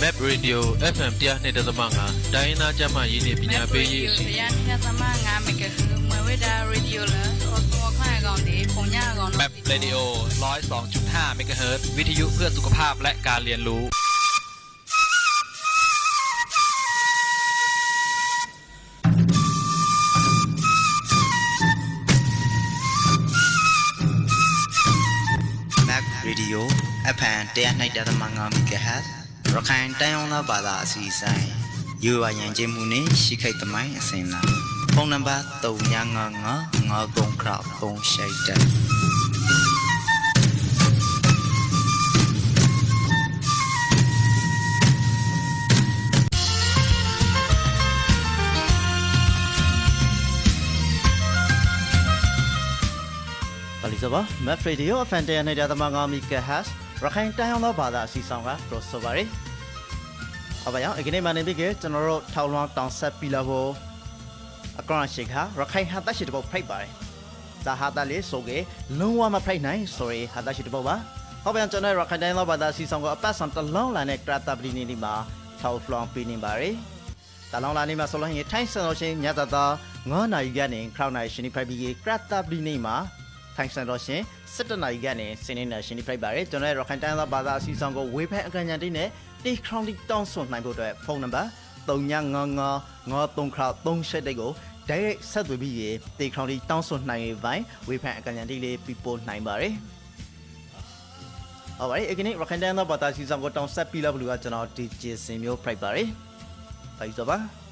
Map Radio FM 102.5ဒိုင်းနာကျမရင်းနေပညာပေးရေးအစီအစဉ်102.5 MHz မဝေဒါ Radio လာအော်ခေါ်ခိုင်ကောင်ဒီပုံညာကောင် Map Radio 102.5 MHz วิทยุเพื่อสุขภาพและการเรียนรู้ရေဒီယိုအဖန်102.5 MHz ရခိုင်တိုင်းအောင်သားဘာသာအစီအစဉ်ယူဝရန်ကျင်းမှုနဲ့ရှိခိုက်သမိုင်းအစဉ်လာဖုန်းနံပါတ်3999 9ကုန်းခရပုံရှိတ်တယ်ပါလီစပါမက်ဖရီဒီယိုအဖန်တရနေတဲ့သမငါမီကဟတ် ရခိုင်တိုင်းအောင်သောဘာသာအစီအစဉ်ကပရိုဆိုပါရီအဘယောအကနေ့မှနေပြီကကျွန်တော်တို့ထောက်လွှမ်းတောင်ဆက်ပြီးလာဖို့အကရရှိခါရခိုင်ဟာတရှိတပုတ်ဖိုက်ပါတယ်ဇာဟာတလေးဆိုကေလုံးဝမဖိုက်နိုင်ဆိုရီဟာတရှိတပုတ်ပါဟုတ်ပြန်ကျွန်တော်ရခိုင်တိုင်းသောဘာသာအစီအစဉ်ကိုအပတ်စံတလုံးလာနဲ့ကရတာပလီနေဒီမှာထောက်လွှမ်းပြီးနေပါရီတလောင်းလာနေမှာဆိုလို့ရင်ထိုင်းစံတော်ရှင်ညတာတာ9နာရီကနေခရောင်းနိုင်ရှင်ဒီဖိုက်ပြီးကရတာပလီနေမှာထိုင်စံတော်ရှင် 17နာရီကနေစနေနေ့ရှင်ဒီဖိုက်ပါတယ်ကျွန်တော်ရခိုင်တိုင်းသားဘာသာအစီအစဉ်ကိုဝေဖန်အကန့်ညာတိနဲ့တေခရောင်းတိတောင်းဆွနိုင်ဖို့အတွက်ဖုန်းနံပါတ်3999 93ခရ38တိတ်ကို direct ဆက်သွယ်ပြီးရေတေခရောင်းတိတောင်းဆွနိုင်ရင်ပိုင်းဝေဖန်အကန့်ညာတိလေးပြပို့နိုင်ပါတယ်ဟုတ်ပါတယ်အခင်းရခိုင်တိုင်းသားဘာသာအစီအစဉ်ကိုတောင်းဆက်ပြီးလို့ဘလူကကျွန်တော် DJ စင်မျိုးဖိုက်ပါတယ်ဖိုက်ဆိုပါ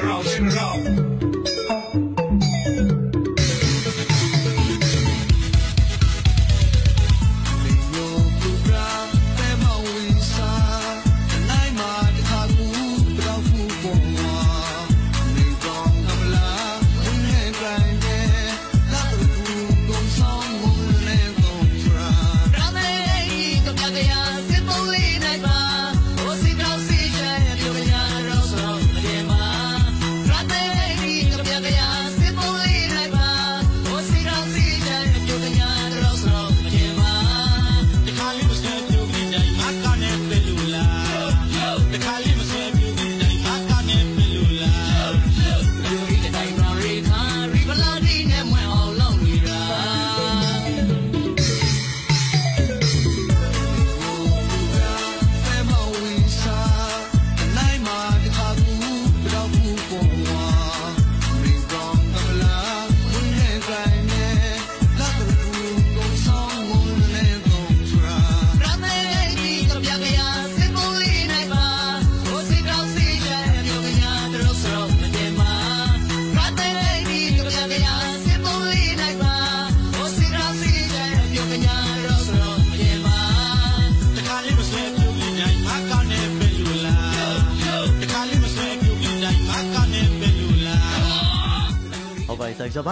စ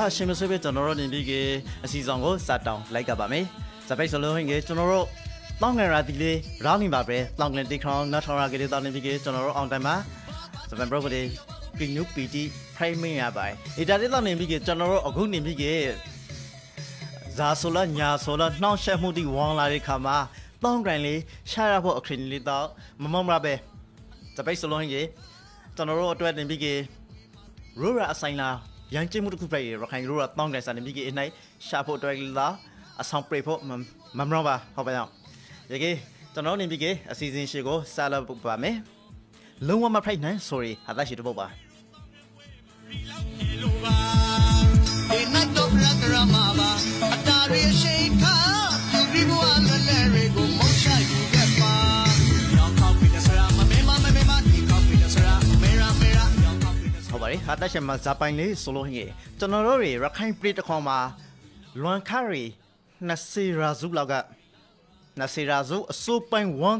ဘာရှင်မဆွေးပဲကျွန်တော်တို့နေပြီးကအစီအစဉ်ကိုစတောင်းလိုက်ကပါမယ်။စပိတ်စလုံးဟင်ကကျွန်တော်တို့တောင်းငယ်ရာတီလေးရောင်းနေပါပဲ။တောင်းငယ်တီခေါင်းနတ်ထော်ရာကလေးတောင်းနေပြီးကကျွန်တော်တို့အောင်တိုင်မှာစပန်ဘရိုကလေးကညူပီတီပရိုင်မင်းရပါ။ဒီတာလေးတောင်းနေပြီးကကျွန်တော်တို့အခုနေပြီးကဇာဆိုလာညာဆိုလာနှောင့်ယှက်မှုတိဝေါလာတဲ့ခါမှာတောင်းကြိုင်လေးရှာရဖို့အခရင်လေးတော့မမမရပဲစပိတ်စလုံးဟင်ကကျွန်တော်တို့အတွက်တင်ပြီးကရိုရာအဆိုင်လာ ရန်ကျင်းမှုတစ်ခုပြည့်ရခိုင်ရိုးရတောင်းကန်စာနေမိကအနိုင်ရှာဖို့အတွက်လာအဆောင်ပြဖို့မမရောပါဟုတ်ပါရောရေကေကျွန်တော်နေမိကအစီအစဉ်ရှိကိုစာလာပုတ်ပါမယ်လုံးဝမဖိုက်နိုင် sorry ဟာသာရှိတပုတ်ပါဒီနတ်တော့ရကရမှာပါအတားရရှိခါ ဟုတ်ပါတယ်ဟာတရှမဇာပိုင်လေးဆိုလို့ဟင်းကျွန်တော်တို့ရခိုင်ပရိတခွန်မှာလွန်ခါရီနှစ်စီရာစုလောက်ကနစီရာဇိုအစိုးပိုင်းဝမ်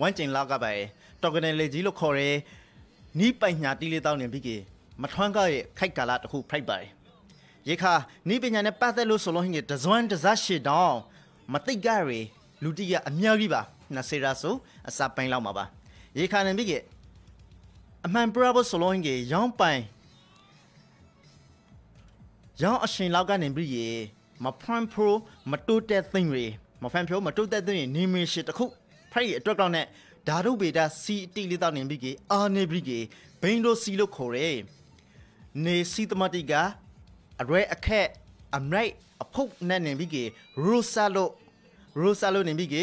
ဝမ်ကျင်လောက်ကပဲတော်ကနေလေကြီးလို့ခေါ်ရဲနီးပိုင်ညာတီးလေးတောင်းနေပြီးကမထွန်းကရဲ့ခိုက်ကာလာတစ်ခုဖိုက်ပါတယ်ရေခါနီးပညာနဲ့ပတ်သက်လို့ဆိုလို့ဟင်းကဒဇွန်ဒဇတ်ရှီတောင်းမတိတ်ကြရလူတီကအများကြီးပါနစီရာဆိုအစပိုင်းလောက်မှာပါရေခါနေပြီးကအမှန်ပရဘဆိုလို့ဟင်းကရောင်းပိုင် ရောင်းအရှင်လောက်ကနေပြီးရေမဖန်ပရိုမတိုးတဲ့သိမ့်တွေမဖန်ဖြိုးမတိုးတဲ့သိမ့်တွေနေမရှိတခုဖိုက်အတွက်ကောင်းတဲ့ဓာတုဗေဒစီတီလေးတောင်းနေပြီးကအာနေပြီးကဘိန်းတို့စီလို့ခေါ်ရဲနေစီတမတိကအရွဲအခက်အမရိုက်အဖုတ်နဲ့နေပြီးကရူဆာလို့ရူဆာလို့နေပြီးက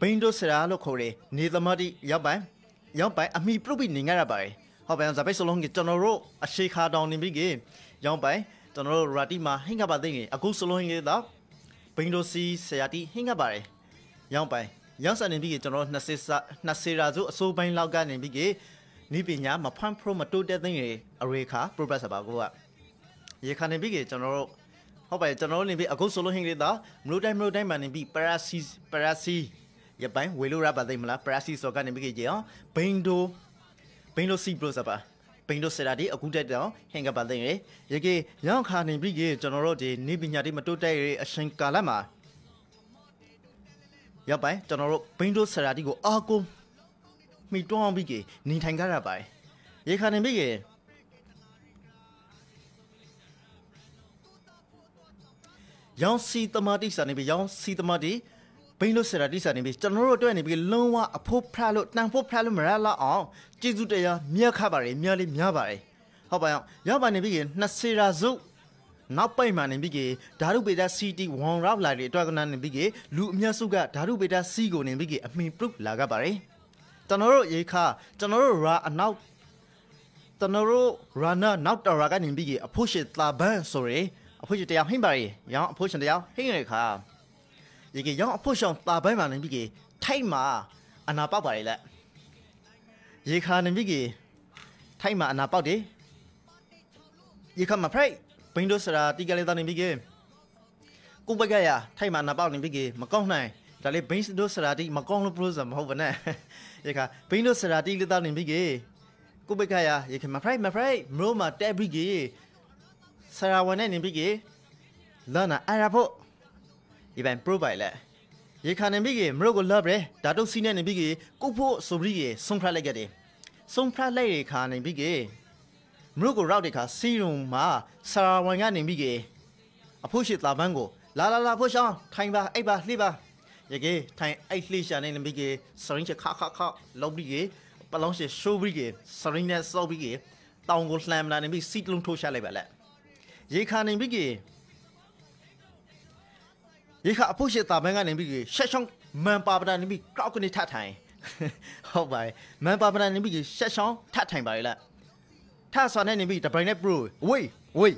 ဘိန်းတို့စရာလို့ခေါ်ရဲနေသမတိရောက်ပိုင်ရောက်ပိုင်အမိပြုတ်ပြီးနေငရပါတယ်ဟောပဲဇာပိတ်စလုံးကကျွန်တော်တို့အရှိခါတောင်းနေပြီးက ရောက်ပိုင်ကျွန်တော်တို့ရာတီမှာဟင်္ဂပါသိငယ်အခုစလုံးကြီးတော့ဘိန်းတို့စီဆရာတီဟင်္ဂပါတယ်ရောက်ပိုင်ရောက်စနေပြီးကျွန်တော်20စ20ရာစုအစိုးပိုင်းလောက်ကနေပြီးကနိပညာမဖန်ပရိုမတိုတဲ့သိငယ်အရေခါပရိုဖက်ဆာပါကိုကရေခါနေပြီးကကျွန်တော်တို့ဟုတ်ပါကျွန်တော်တို့နေပြီးအခုဆိုလို့ဟင်းလေးတော့မလို့တိုင်းမလို့တိုင်းမှာနေပြီးပရာစီပရာစီရပိုင်းဝေလို့ရပါသိမလားပရာစီဆိုကနေပြီးကြအောင်ဘိန်းဒိုဘိန်းဒိုစီပရိုဆာပါ ဘိန်းဒိုဆရာဒီအခုတက်တော့ဟင်ကပါသိရရေကေရောင်းခါနေပြီးကကျွန်တော်တို့ဒီနေပညာတွေမတိုးတက်ရအရှင်ကာလမှာရောက်ပိုင်းကျွန်တော်တို့ဘိန်းဒိုဆရာဒီကိုအာကုမိတွန်းပြီးကနေထိုင်ကြရပါတယ်ရေခါနေပြီးကရောင်စီတမတိစာနေပြီးရောင်စီတမတိ ဘိန်းလို့ဆရာတိစာနေပြီးကျွန်တော်တို့အတွက်နေပြီးလုံးဝအဖို့ဖရလို့တန်ဖို့ဖရလို့မရလောက်အောင်ကျေးဇူးတရားမြတ်ခပါရယ်မြတ်လေးများပါရယ်ဟုတ်ပါအောင်ရောက်ပါနေပြီးနှစ်စေရာစုနောက်ပိတ်မှနေပြီးဓာတုပေတာ CT 1 round လာတဲ့အတွက်ကနာနေပြီးလူအများစုကဓာတုပေတာ C ကိုနေပြီးအမိပရုလာကပါရယ်ကျွန်တော်တို့ရေခါကျွန်တော်တို့ရာအနောက်ကျွန်တော်တို့ရာနာနောက်တရာကနေပြီးအဖို့ရှိတာဘန်ဆိုရယ်အဖို့ရှိတရားဟိမ့်ပါရယ်ရောင်းအဖို့ရှင်တရားဟိမ့်ရခါ ရေကရောင်းအဖို့ရှောင်းတာဘန်မှနေပြီးထိုက်မှာအနာပေါက်ပါရယ်လက်ရေခါနေပြီးထိုက်မှာအနာပေါက်တယ်ရေခါမှာဖရိုက်ဘိန်းတို့စရာတီကလေးတောင်းနေပြီးကုပကရထိုက်မှာအနာပေါက်နေပြီးမကောင်းနိုင်ဒါလေးဘိန်းတို့စရာတီမကောင်းလို့ပရိုဇာမဟုတ်ပါနဲ့ရေခါဘိန်းတို့စရာတီလေးတောင်းနေပြီးကုပကရရေခါမဖရိုက်မဖရိုက်မရိုမှာတဲပြီးစရာဝန်နဲ့နေပြီးလာနာအရာဖို့ ဒီပိုင်းပရိုပိုင်လက်ရေခါနေပြီးမရိုကိုလော့ရဲဒါတော့စီနဲ့နေပြီးကုဖို့ဆိုပြီးဆုံးဖရလိုက်ကြတယ်ဆုံးဖရလိုက်ရခါနေပြီးမရိုကိုရောက်တဲ့ခါစီရုံမှာစရာဝန်ကနေပြီးအဖို့ရှိတာဘန်းကိုလာလာလာဖို့ရှောင်းထိုင်ပါအိပ်ပါလှိပါရေကေထိုင်အိတ်လှိရှာနေနေပြီးစရင်ချခခခလောက်ပြီးပလောင်းရှိရှိုးပြီးစရင်နဲ့စောက်ပြီးတောင်ကိုလှမ်းလာနေပြီးစီတလုံးထိုးရှာလိုက်ပါလက်ရေခါနေပြီး ရေခါအဖို့ရှိတာဘန်းကနေပြီးရှက်ရှောင်းမန်ပါပဒနေပြီးကောက်ကနေထထိုင်ဟုတ်ပါမန်ပါပဒနေပြီးရှက်ရှောင်းထထိုင်ပါလေလားထဆွာနေနေပြီးတပိုင်နဲ့ပရိုဝေးဝေး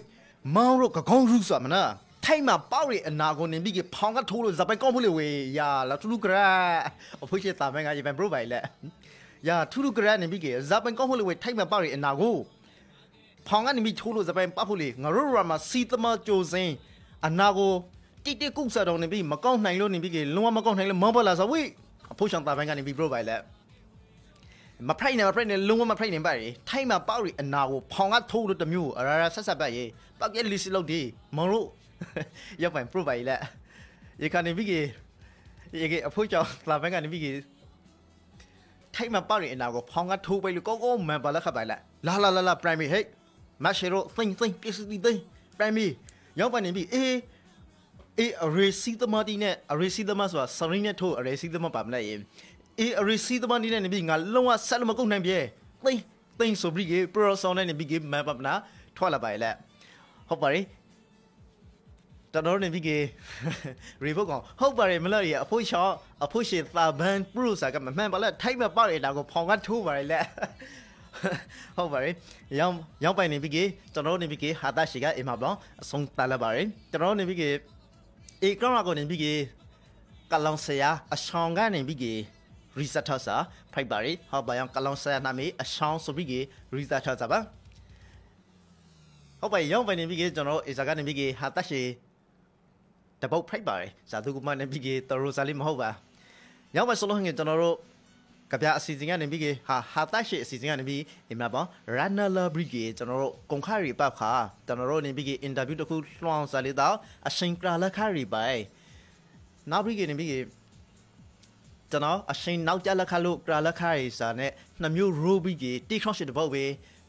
မောင်တို့ကကောင်းရူးဆိုမနာထိုင်မှာပေါက်ရအနာကိုနေပြီးဖောင်ကထိုးလို့ဇပိုင်ကောင်းဖို့လေဝေးယာလာထူလူကရအဖို့ရှိတာဘန်းကရေပန်ပရိုပိုင်လေယာထူလူကရနေပြီးဇပိုင်ကောင်းဖို့လေဝေးထိုင်မှာပေါက်ရအနာကိုဖောင်ကနေပြီးထိုးလို့ဇပိုင်ပတ်ဖို့လေငါတို့ရမှာစီသမကြိုစင်းအနာကို တိတိကုဆာတော်နေပြီးမကောက်နိုင်လို့နေပြီးလုံးဝမကောက်နိုင်လို့မောဘလာဆိုဝိအဖို့ရှောင်းတာဘန်းကနေပြီး provide လက်မဖရိုက်နေမဖရိုက်နေလုံးဝမဖရိုက်နေပါရေထိုင်းမှာပေါက်ရီအနာကိုဖောင်ကထိုးလို့တမျိုးအရာရာဆက်ဆက်ပတ်ရေပောက်ရဲ့လီစီလောက်ဒီမောင်တို့ရောက်ပိုင် provide လက်ရေကနေပြီးရေကအဖို့ရှောင်းတာဘန်းကနေပြီးထိုင်းမှာပေါက်ရီအနာကိုဖောင်ကထိုးပိတ်လို့ကောကောမန်ပါလက်ခပ်ပိုင်လက်လာလာလာလာ primary ဟဲ့မရှေရိုသိမ့်သိမ့်ပစ္စည်းသိမ့် primary ရောက်ပိုင်နေပြီးအေး အေး array စီသမတီနဲ့ array စီသမဆိုတာ sorry နဲ့ထိုး array စီသမပါမလားယေအေး array စီသမတီနဲ့နေပြီးငါလုံးဝဆက်လို့မကုန်နိုင်ပြေသိမ့်သိမ့်ဆိုပြီးကေ pro sound နဲ့နေပြီးကေမပပနာထွက်လာပါလေဟုတ်ပါရဲ့တော်တော်နေပြီးကေ revoke ကောင်ဟုတ်ပါရဲ့မလို့ရအဖို့ရှော့အဖို့ရှေသာဘန် pro စာကမမှန်ပါလဲထိုက်မပါရတာကိုဖောင်ကထိုးပါလေဟုတ်ပါရဲ့ရောင်းရောင်းပိုင်နေပြီးကေကျွန်တော်နေပြီးကေဟာတာရှိကအိမ်မှာဘလောင်းအဆုံးတလာပါရဲ့ကျွန်တော်နေပြီးကေ အေကောင်းကနေပြီးကေကလောင်ဆရာအဆောင်ကနေပြီးကေ researcher စာဖိုက်ပါရီဟောပါယံကလောင်ဆရာနာမည်အဆောင်ဆိုပြီးကေ researcher စာပါဟောပါရောင်းပိုင်နေပြီးကေကျွန်တော်အေစာကနေပြီးကေဟာတရှိတပုတ်ဖိုက်ပါတယ်ဇာတုကမနေပြီးကတော်ရိုဇာလီမဟုတ်ပါရောက်မဆိုလို့ငယ်ကျွန်တော်တို့ ကပြအစီအစဉ်ကနေပြီးကဟာဟာတရှိအစီအစဉ်ကနေပြီးဒီမှာပေါ့ runner bridge ကျွန်တော်တို့ကုန်ခရီပတ်ခါကျွန်တော်တို့နေပြီးကအင်တာဗျူးတစ်ခုလွှမ်းစားလေးတော့အရှင်ကလာခရီပိုင်နောက်ပြီးကနေပြီးကျွန်တော်အရှင်နောက်ကြလက်ခလို့ကလာလက်ခရီစာနဲ့နှစ်မျိုး row ပြီးကတီခေါရှစ်တပုတ်ပဲ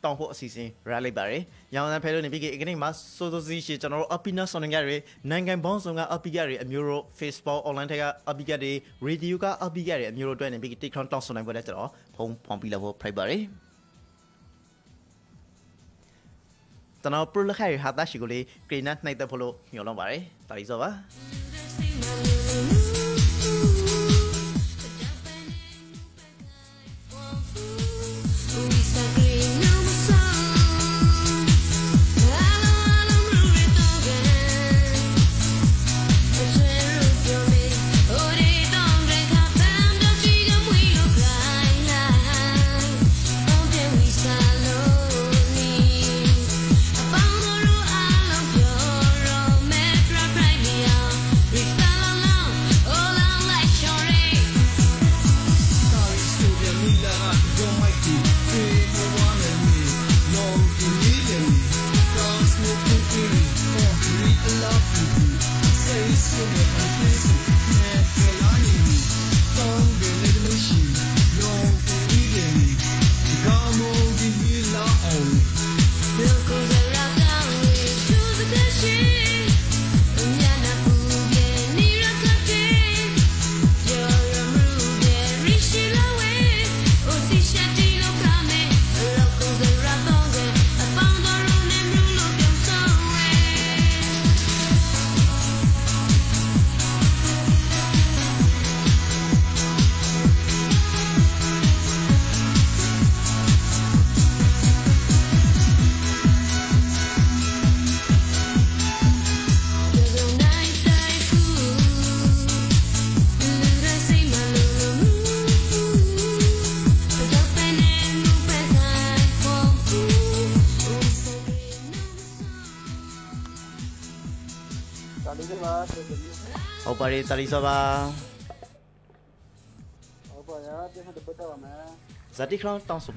တောင်းဖို့အစီအစဉ်ရလိုက်ပါတယ်။ရောင်စံဖဲလို့နေပြီးကိနေ့မှာစိုးစိုးစီးရှိကျွန်တော်တို့ Opina Soning ရတွေနိုင်ငံပေါင်းစုံက Opina ရအမျိုးတို့ Facebook online တွေက Opina တွေ Radio က Opina ရအမျိုးတို့အတွက်နေပြီး TikTok တောင်းဆိုနိုင်ဖို့လည်းကျွန်တော်ဖုန်းဖောင်းပြီးလာဖို့ဖိုက်ပါတယ်။ကျွန်တော် pro လက်ခိုင်ဟာတာရှိကိုလေး green နှိုက်သက်ဖို့လို့ညွှန်လုံးပါတယ်။တာလီစောပါ။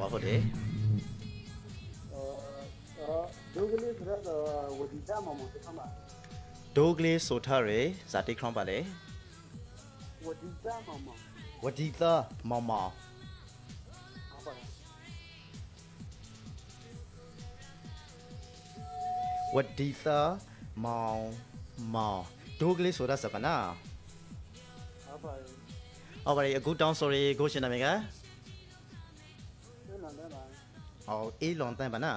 ပါဟုတ်တယ်အော်ဒုကလေးဆိုတော့ဝဒီတာမမစခမဒိုကလေးဆိုထားရယ်ဇာတိခေါင်းပါလေဝဒီတာမမဝဒီသာမောင်မောင်ဟုတ်ပါရဝဒီသာမောင်မောင်ဒိုကလေးဆိုတာစကနာ ဟုတ်ပါရဟုတ်ပါတယ်အခုတောင်းဆိုရယ်ကိုရှင်နာမည်ကပြန်လာတယ်ပါဟောအေးလွန်တန်ပါနာ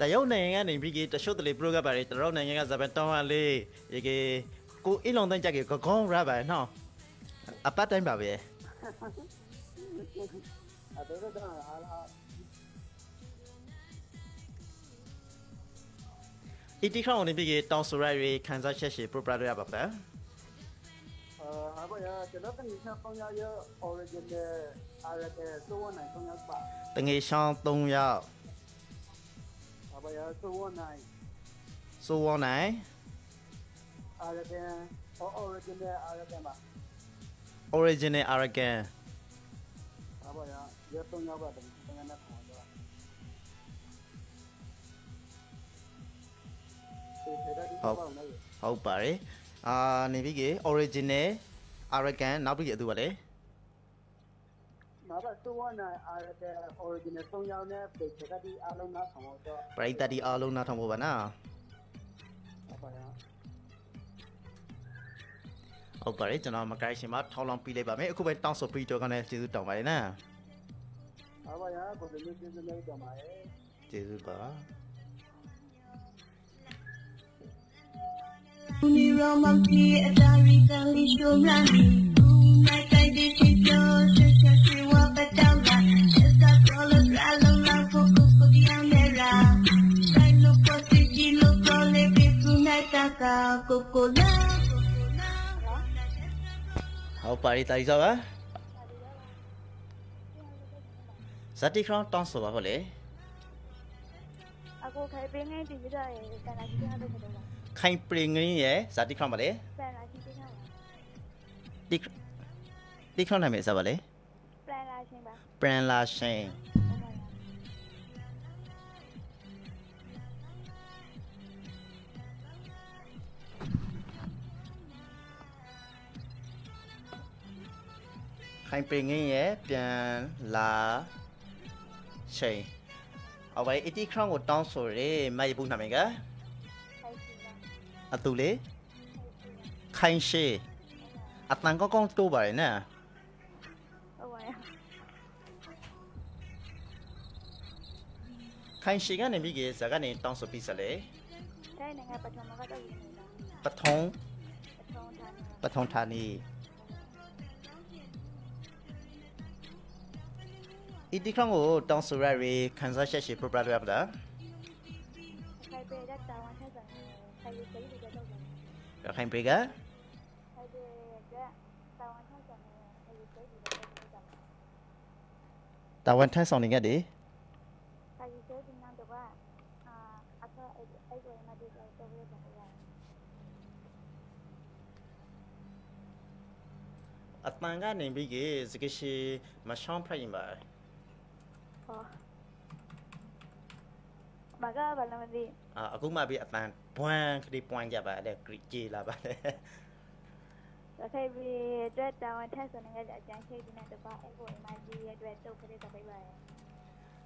တရုတ်နိုင်ငံကနေပြီးတရှုပ်တလေပရိုကပါတယ်တရုတ်နိုင်ငံကဇပန်တောင်းရလေးရေကေကိုအေးလွန်တန်ကြကေကောင်းရပါနော်အပတ်တိုင်းပါပဲအဲ့တော့တော့အားလား အီတီခေါင်းနေပြီးကေတောင်းဆိုရရယ်ခန်းစားချက်ရှိပရိုပရာရပါပဲအာဟုတ်ပါရကျွန်တော်တင်ချက်ပေါင်းရရ original အားရတဲ့သုံးဝနိုင်သုံးရပါတငယ်ရှောင်း3ယောက်ဟုတ်ပါရသုံးဝနိုင်စိုးဝေါနိုင်အားရတဲ့ original အားရတဲ့ပါ original arrogant ဟုတ်ပါရရသုံးရပါတယ် ဒီဖက်ဒါဒီပေါ့နော်ဟုတ်ပါတယ်အာနေပြီးကေ original arrogant နောက်ပြီးကေအတူပါလေမာဘာစဝနာအားတဲ့ original သုံးယောက်နဲ့ပေချက်ကဒီအားလုံးနားဆောင်တော့ပရိသတ်ဒီအားလုံးနားထောင်ဖို့ပါနော်ဟုတ်ပါရဟုတ်ပါတယ်ကျွန်တော်မကိုက်ရှင်မှာထောင်းလောင်းပြီးလိုက်ပါမယ်အခုပဲတောင်းဆိုပြီးတော့ကနေကျေးဇူးတောင်းပါတယ်နော်ဟုတ်ပါရကိုယ်လေးကျေးဇူးလေးတောင်းပါရဲ့ကျေးဇူးပါ Uniromanki adari kali shurani Umay kay di chito Shasha shiwa batanga Shasa kola ralo na Koko kodi amera Sai no kosi jilo kole Kitu na taka Koko la ဟုတ်ပါတယ်တာကြီးစားပါဇာတိခေါင်းတောင်းဆိုပါဟုတ်လေအခုခိုင်ပင်းငယ်တည်ပြီးတော့ဆန်လာရှိတဲ့တော့တော့ ခိုင်ပရင်ငရင်းရဲ့ဇာတိခရမလေပလာချင်းတိခရတိတိခရနာမည်စားပါလေပလန်လာရှင်ပါပလန်လာရှင်ခိုင်ပင်ငင်းရဲ့ပြန်လာချိန်အဝိုင်းအတီခရောင်းကိုတောင်းဆိုရဲမိုက်ဘူးနာမည်က အတူလေခိုင်ရှေအတန်ကောင်းကောင်းတိုးပါရဲ့နော်ဟုတ်ပါရဲ့ခိုင်ရှေကနေမိကေဇာကနေတောင်းဆိုပြီးစလေတိုင်းနိုင်ငံပထမကတော့ပထုံပထုံဌာနီဤဒီခေါင်းကိုတောင်းဆိုရရေခန်းစားချက်ရှိပြပြပြပလား ရခိုင်ပေကခိုင်ပေတဲ့တာဝန်ထက်ဆိုင်ခိုင်ရေးစိတ် တွေတော့တယ်တာဝန်ထမ်းဆောင်နေခဲ့တယ်ခိုင်ရေးစိတ်တွေနောက်တော့အာအခါအဲ့အဲ့ကိုမတည်တော့တော့ရပါတယ်အတန်ကနေမိကြီးစကရှိမရှောင်းဖရင်ပါဟောမကဘာလို့မသိအာအခုမှပြီးအတန်ဘွမ်ခရီးပွိုင်းကြပါလေခရီးကြေလာပါလေခိုင်ပေတဲ့တာဝန်ထက်ဆိုင်ရဲ့အကြမ်းရှိတဲ့တော့အဲ့ကိုမတည်ရဲ့အတွက်တုတ်ခရတဲ့ပြပါရဲ့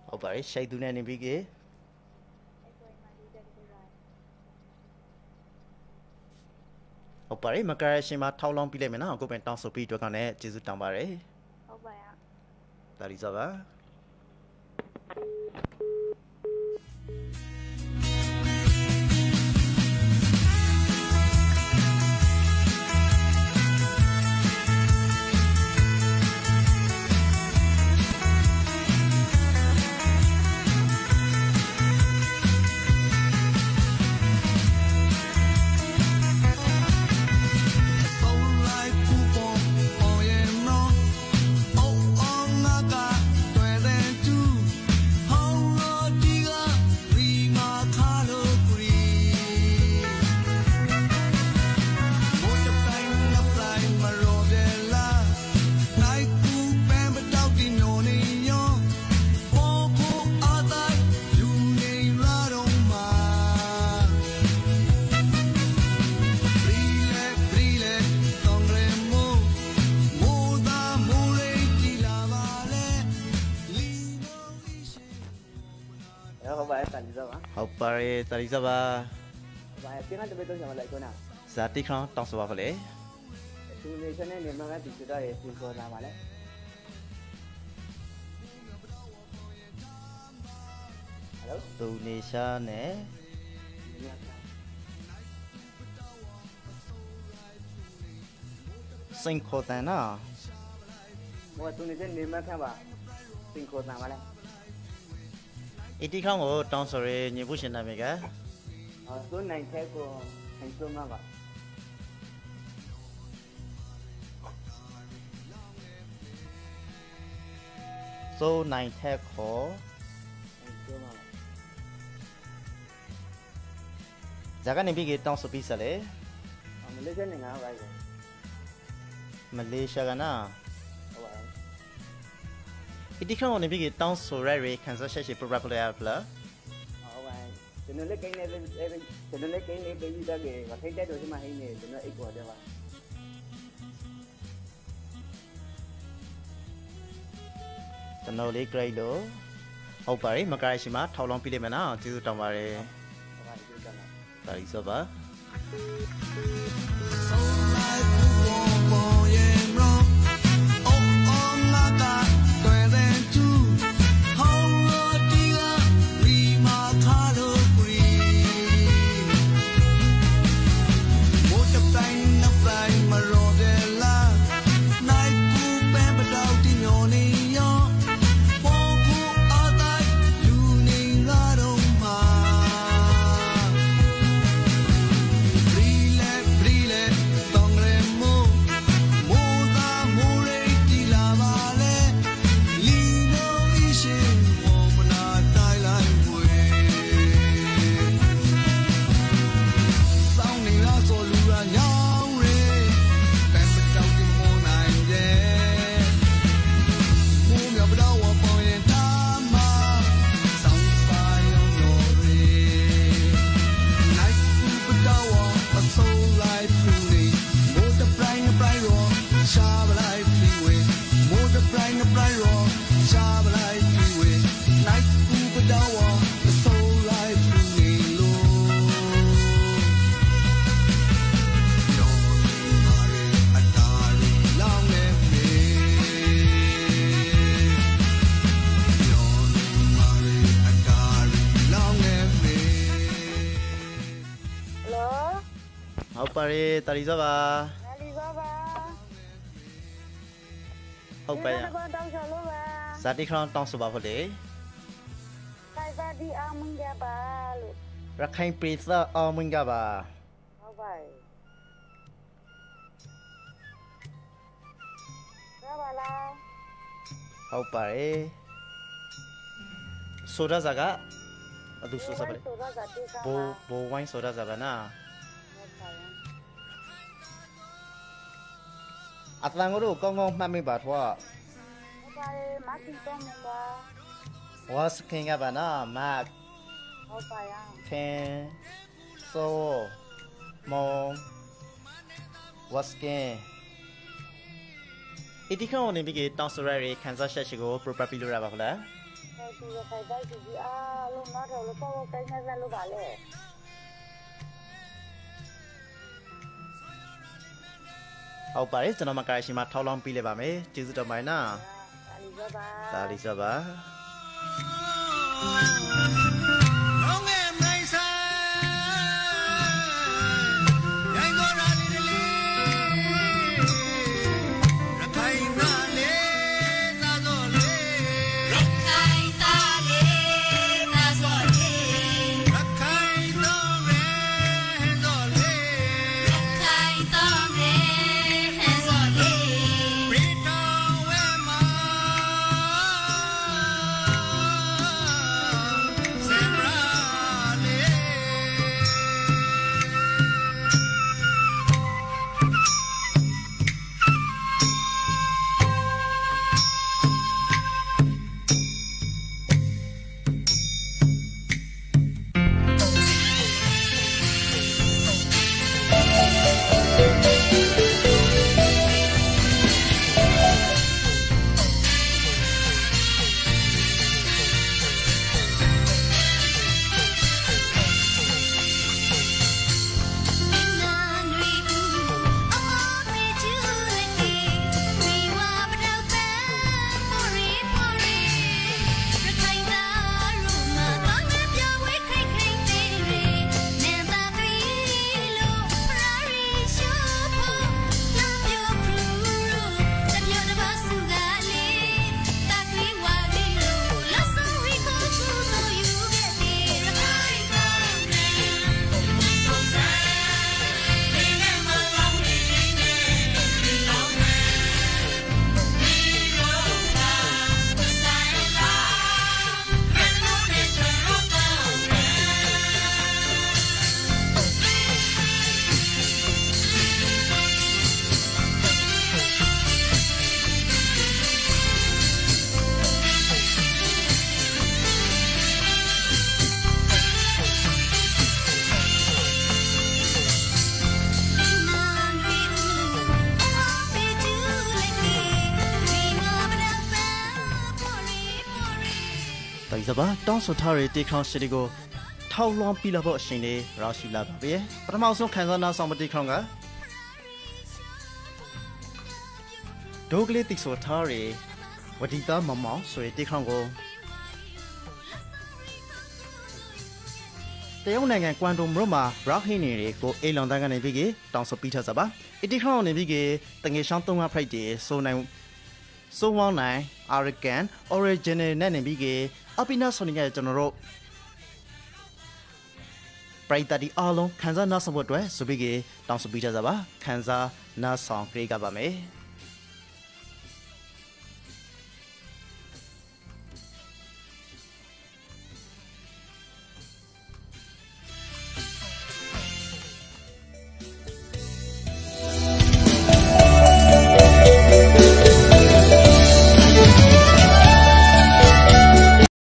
ဟုတ်ပါရဲ့ရှိတ်သူနဲ့နေမိကြီးအဲ့ကိုမတည်တဲ့ပြပါရဲ့ဟုတ်ပါရဲ့မကရရှင်မှာထောက်လောင်းပြလိုက်မယ်နော်အခုပဲတောင်းဆိုပြီးအတွက်ကောင်းတဲ့ကျေးဇူးတောင်းပါတယ်ဟုတ်ပါရဲ့ဒါလီစားပါ ရဲ့ဒါလီစားပါဘာပြန်ကတပိတ်တော့ကျွန်မလိုက်ခွနာဇာတိခေါင်းတောင်းဆိုပါခလေသူနေရှင်နဲ့နေမှာကဒီစတော့ရဲ့ပြင်ပေါ်လာပါလေ Hello သူနေရှာနဲ့ညကစိန်ခေါ်တန်နော်ဘောသူနေရှင်နေမှာခပါပြင်ခေါ်တာပါလေ အတီခေါင်းကိုတောင်းဆိုရယ်ညီဖို့ရှင်နာမည်ကအော်သူနိုင်တဲ့ကိုဟန်ဆုံးမှာပါစိုးနိုင်ထက်ခေါ်ဟန်ဆုံးမှာပါဇာကနေပြီးကြီးတောင်းဆိုပြီးစလေအော်မလေးရှင်နေငါပါပဲမလေးရှားကနော်ဟုတ်ပါရဲ့ အတီခေါင်းကိုနေပြီးကြီးတောင်းဆိုရယ်ခန်းစားချက်ရှိပြပရပလာပလာဟုတ်ပါရဲ့ကျွန်တော်လည်းကိန်းနေပဲကျွန်တော်လည်းကိန်းနေပဲပြီးတော့ကေမထိတဲ့တော့ဒီမှာဟင်းနေကျွန်တော်အိတ်ပေါ်တယ်ပါကျွန်တော်လေး grade လို့ဟုတ်ပါရဲ့မကရရှိမှာထောက်လောင်းပြလိုက်မယ်နော်ကျေးဇူးတောင်းပါတယ်ဟုတ်ပါဒီလိုတော့ဒါလီဆိုပါ ပါတယ်တာလီစောပါနာလီပါပါဟုတ်ပါရဒီကတော့တောင်းချလို့ပါဇာတိခရောင်းတောင်းဆိုပါဖို့လေခိုင်ပါဒီအောင်မင်ကြပါလို့ရခိုင်ပြည်သားအောင်မင်္ဂပါဟုတ်ပါရဲ့ရပါလားဟုတ်ပါတယ်ဆိုဒါဇာကအသူဆိုစပါလေဆိုတော့ကတိကဘိုးဘိုးဝိုင်းဆိုဒါဇာပါနာ အတန်ကိုတော့ကောင်းကောင်းမှတ်မိပါထွားဟုတ်ပါရဲ့မကီတော့မပါဝါစကင်ကပါနာမတ်ဟုတ်ပါရဲ့ခင်ဆိုမောင်ဝါစကင်အတီခေါင်းနေပြီးကတောင်စရရီခန်းစားချက်ရှိကို property လို့ရပါခလားဒီကခိုင်ပါဒီအားလုံးမတော်လို့ပေါ့ကိုင်းနေစလို့ပါလေ ဟုတ်ပါတယ်ကျွန်တော်မကာရှိမှာထောက်လောင်းပြီးလိုက်ပါမယ်ကျေးဇူးတော်ပါတယ်နော်ဒါလီပါပါဒါလေးစပါ တော်ပြီစပါတောင်းဆိုထားတဲ့တေခေါင်းရှိတီကိုထောက်လွှမ်းပြီးလာဖို့အရှင်လေးရရှိလာပါပြီပထမဆုံးခံစားနာဆောင်မတေခေါင်းကဒိုကလေးတိဆိုထားတဲ့ဝဒီတာမမောင်ဆိုတဲ့တေခေါင်းကိုတရုတ်နိုင်ငံကွမ်တုံမြို့မှာရော့ဟင်းနေတွေကိုအိလွန်တန်းကနေပြီးကတောင်းဆိုပြီးထပ်စပါအတီခေါင်းနေပြီးကတငယ်ရှောင်းသုံးငါဖိုက်တီဆိုနိုင်ဆိုဝေါနိုင် Arakan Original နဲ့နေပြီးက အပိနာဆိုနေကြကျွန်တော်တို့ပရိသတ်ဒီအားလုံးခန်းစားနားဆောင်ဖို့အတွက်ဆိုပြီးကတောင်းဆိုပြီးကြပါခန်းစားနားဆောင်ကြရပါမယ်